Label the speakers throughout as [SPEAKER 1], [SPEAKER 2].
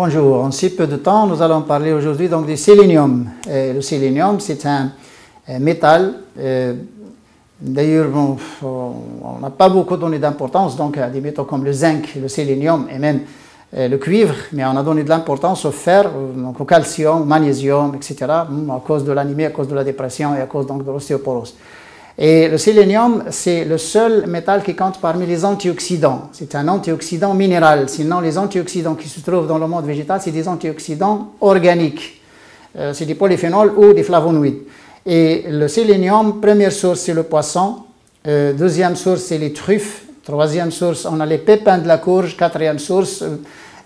[SPEAKER 1] Bonjour, en si peu de temps, nous allons parler aujourd'hui donc du sélénium. le sélénium, c'est un, métal. Euh, d'ailleurs, on n'a pas beaucoup donné d'importance donc à des métaux comme le zinc, le sélénium et même euh, le cuivre, mais on a donné de l'importance au fer, euh, au calcium, au magnésium, etc., hmm, à cause de l'anémie, à cause de la dépression et à cause donc de l'ostéoporose. Et le sélénium, c'est le seul métal qui compte parmi les antioxydants. C'est un antioxydant minéral. Sinon, les antioxydants qui se trouvent dans le monde végétal, c'est des antioxydants organiques. Euh, c'est des polyphénols ou des flavonoïdes. Et le sélénium, première source, c'est le poisson. Euh, deuxième source, c'est les truffes. Troisième source, on a les pépins de la courge. Quatrième source, euh,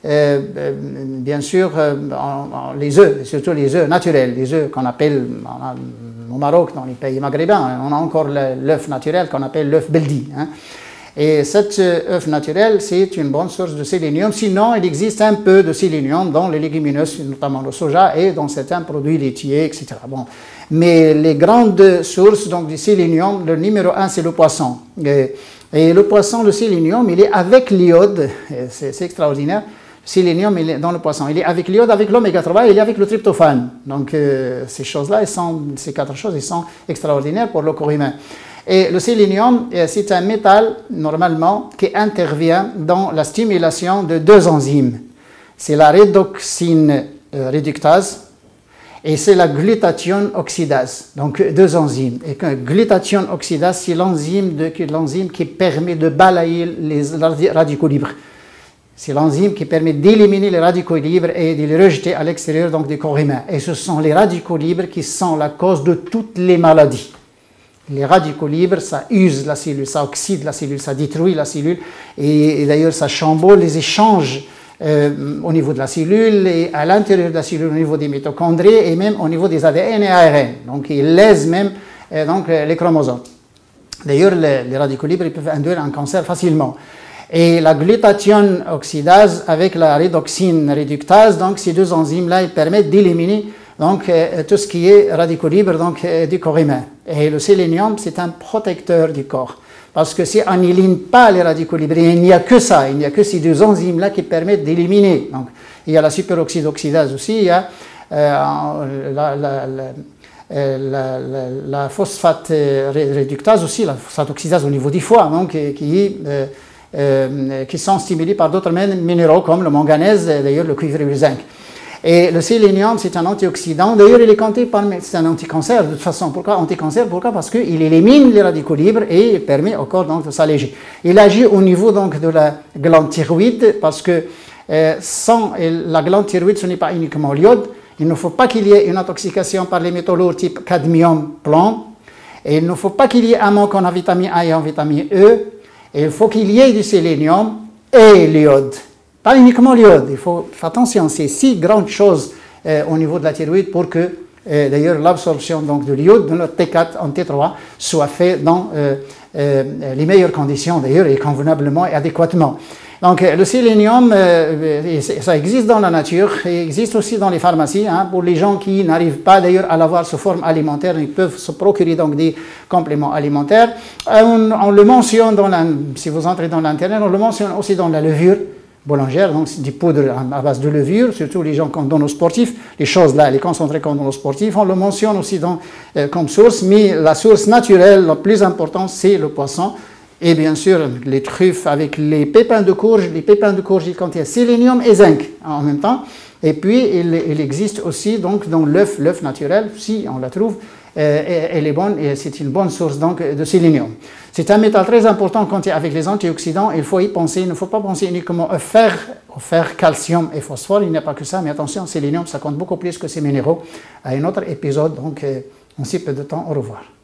[SPEAKER 1] bien sûr, les œufs, surtout les œufs naturels, les œufs qu'on appelle, au Maroc, dans les pays maghrébins, on a encore l'œuf naturel qu'on appelle l'œuf beldi. Hein. Et cet euh, œuf naturel, c'est une bonne source de sélénium. Sinon, il existe un peu de sélénium dans les légumineuses, notamment le soja, et dans certains produits laitiers, etc. Bon. Mais les grandes sources donc, du sélénium, le numéro un, c'est le poisson. Et, et, le poisson, le sélénium, il est avec l'iode, c'est extraordinaire sélénium est dans le poisson. Il est avec l'iode, avec l'oméga 3, il est avec le tryptophane. Donc euh, ces choses-là, ces quatre choses, ils sont extraordinaires pour le corps humain. Et le sélénium, euh, c'est un métal, normalement, qui intervient dans la stimulation de deux enzymes. C'est la rédoxine euh, réductase et c'est la glutathione oxydase. Donc deux enzymes. Et glutathione oxydase, c'est l'enzyme qui permet de balayer les radicaux libres. C'est l'enzyme qui permet d'éliminer les radicaux libres et de les rejeter à l'extérieur donc du corps humain. Et ce sont les radicaux libres qui sont la cause de toutes les maladies. Les radicaux libres, ça use la cellule, ça oxyde la cellule, ça détruit la cellule, et, d'ailleurs ça chamboule les échanges euh, au niveau de la cellule et à l'intérieur de la cellule au niveau des mitochondries et même au niveau des ADN et ARN. Donc il lèse même euh, donc, les chromosomes. D'ailleurs, les, les radicaux libres ils peuvent induire un cancer facilement. Et la glutathione oxydase avec la rédoxine réductase, donc ces deux enzymes-là, ils permettent d'éliminer donc euh, tout ce qui est radicaux libres donc, euh, du corps humain. Et le sélénium, c'est un protecteur du corps. Parce que si on n'élimine pas les radicaux libres, il n'y a que ça, il n'y a que ces deux enzymes-là qui permettent d'éliminer. Donc, il y a la superoxyde oxydase aussi, il y a euh, la, phosphate réductase aussi, la phosphate oxydase au niveau du foie, donc, qui euh, qui sont stimulés par d'autres minéraux comme le manganèse, d'ailleurs le cuivre et le zinc. Et le sélénium, c'est un antioxydant. D'ailleurs, il est compté parmi. C'est un anticancer, de toute façon. Pourquoi? Anticancer Pourquoi? Parce qu'il élimine les radicaux libres et permet au corps donc, de s'alléger. Il agit au niveau donc, de la glande thyroïde parce que euh, sans la glande thyroïde, ce n'est pas uniquement l'iode. Il ne faut pas qu'il y ait une intoxication par les métaux lourds type cadmium, plomb. Et il ne faut pas qu'il y ait un manque en vitamine A et en vitamine E il faut qu'il y ait du sélénium et l'iode. Pas uniquement l'iode, il faut faire attention, c'est six grandes choses euh, au niveau de la thyroïde pour que euh, d'ailleurs l'absorption de l'iode de notre T4 en T3 soit faite dans euh, les meilleures conditions d'ailleurs et convenablement et adéquatement. Donc le sélénium, euh, ça existe dans la nature, il existe aussi dans les pharmacies. Hein, pour les gens qui n'arrivent pas d'ailleurs à l'avoir sous forme alimentaire, ils peuvent se procurer donc des compléments alimentaires. Euh, on, le mentionne dans la, si vous entrez dans l'internet, on le mentionne aussi dans la levure boulangère, donc des poudres à base de levure, surtout les gens qu'on donne aux sportifs, les choses là, les concentrés qu'on donne aux sportifs, on le mentionne aussi euh, comme source, mais la source naturelle la plus importante, c'est le poisson. Et bien sûr, les truffes avec les pépins de courge. Les pépins de courge, ils contiennent sélénium et zinc en même temps. Et puis, il, existe aussi donc dans l'œuf, l'œuf naturel, si on la trouve, euh, elle est bonne et c'est une bonne source donc de sélénium. C'est un métal très important quand avec les antioxydants. Il faut y penser. Il ne faut pas penser uniquement au fer, au fer, calcium et phosphore. Il n'y a pas que ça, mais attention, sélénium, ça compte beaucoup plus que ces minéraux. À un autre épisode, donc, euh, en si peu de temps. Au revoir.